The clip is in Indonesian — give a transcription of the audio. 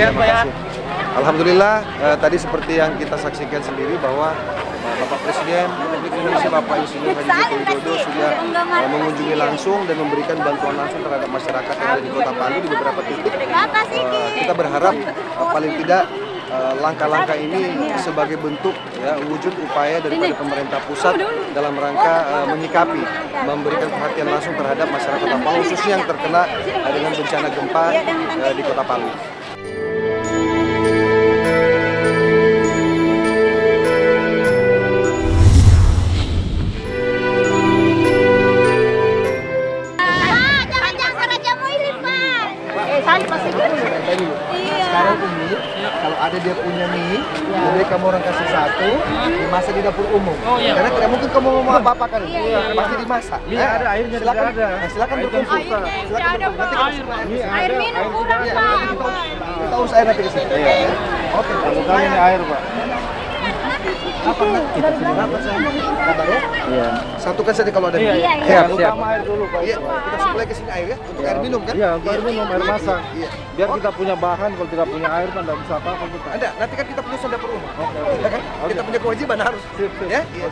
Sehat Pak ya. Alhamdulillah eh, tadi seperti yang kita saksikan sendiri bahwa eh, Bapak Presiden Republik Indonesia Bapak Insinyur Haji Joko Widodo sudah eh, mengunjungi langsung dan memberikan bantuan langsung terhadap masyarakat yang ada di Kota Palu di beberapa titik. Eh, kita berharap eh, paling tidak eh, langkah-langkah ini sebagai bentuk ya wujud upaya daripada pemerintah pusat dalam rangka eh, menyikapi memberikan perhatian langsung terhadap masyarakat Kota Palu khususnya yang terkena eh, dengan bencana gempa eh, di Kota Palu. Tadi Iya. sekarang ini kalau ada dia punya mie jadi kamu orang kasih satu dimasak di dapur umum Oh, iya. karena tidak mungkin kamu ngomong apa apa kan Iya, iya. pasti dimasak Mie Eh, ada, airnya silakan ada. eh, silakan berkumpul Airnya silakan tidak ada, Pak. kita Air ada, minum air kurang, Iya, Pak. kita kita urus air nanti ke sini Iya. oke Bukan ini air, Pak. Apa kita dapat saya ya? Iya. satukan saja kalau ada Iya, iya. siap siap. Utama air dulu, Pak. iya kita suplai ke sini air ya untuk air minum kan? Iya, air minum, air masak. iya. Biar kita punya bahan, kalau tidak punya air kan tidak bisa apa-apa kita. ada nanti kan kita punya dapur umum Oke, ya kan? Kita punya kewajiban harus. Sip, sip. ya? Iya